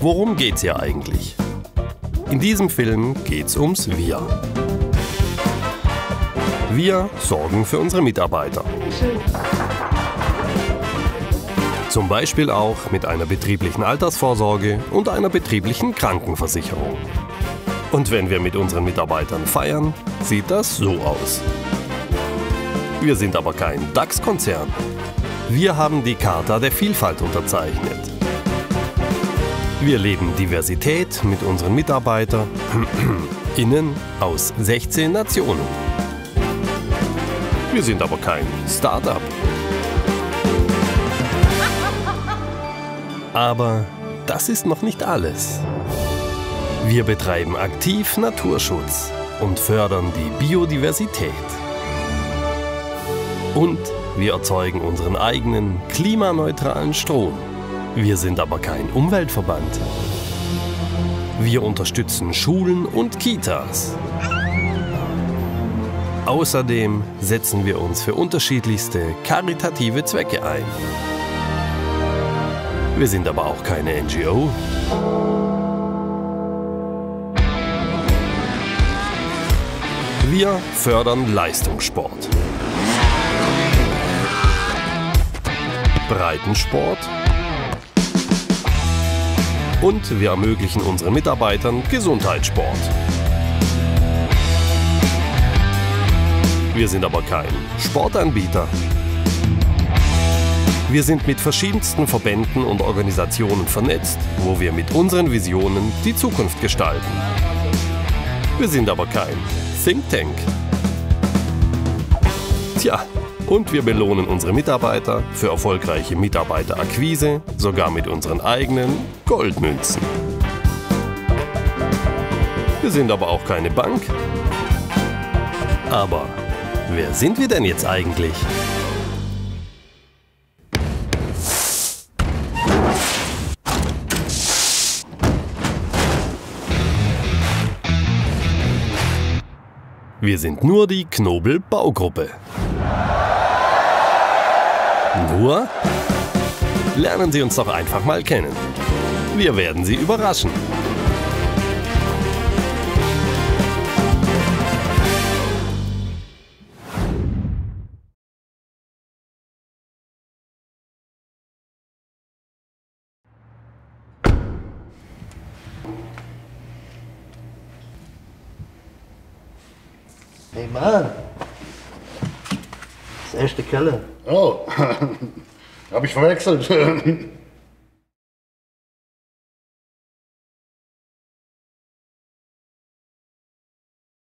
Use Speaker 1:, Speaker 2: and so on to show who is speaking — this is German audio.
Speaker 1: Worum geht's hier eigentlich? In diesem Film geht's ums Wir. Wir sorgen für unsere Mitarbeiter. Zum Beispiel auch mit einer betrieblichen Altersvorsorge und einer betrieblichen Krankenversicherung. Und wenn wir mit unseren Mitarbeitern feiern, sieht das so aus. Wir sind aber kein DAX-Konzern. Wir haben die Charta der Vielfalt unterzeichnet. Wir leben Diversität mit unseren Mitarbeitern innen aus 16 Nationen. Wir sind aber kein Start-up. Aber das ist noch nicht alles. Wir betreiben aktiv Naturschutz und fördern die Biodiversität. Und wir erzeugen unseren eigenen klimaneutralen Strom. Wir sind aber kein Umweltverband. Wir unterstützen Schulen und Kitas. Außerdem setzen wir uns für unterschiedlichste karitative Zwecke ein. Wir sind aber auch keine NGO. Wir fördern Leistungssport. Breitensport und wir ermöglichen unseren Mitarbeitern Gesundheitssport. Wir sind aber kein Sportanbieter. Wir sind mit verschiedensten Verbänden und Organisationen vernetzt, wo wir mit unseren Visionen die Zukunft gestalten. Wir sind aber kein Think Tank. Tja, und wir belohnen unsere Mitarbeiter für erfolgreiche Mitarbeiterakquise, sogar mit unseren eigenen Goldmünzen. Wir sind aber auch keine Bank. Aber wer sind wir denn jetzt eigentlich? Wir sind nur die Knobel Baugruppe. Nur? Lernen Sie uns doch einfach mal kennen. Wir werden Sie überraschen.
Speaker 2: Hey Mann, das erste Keller.
Speaker 3: Oh, habe ich verwechselt.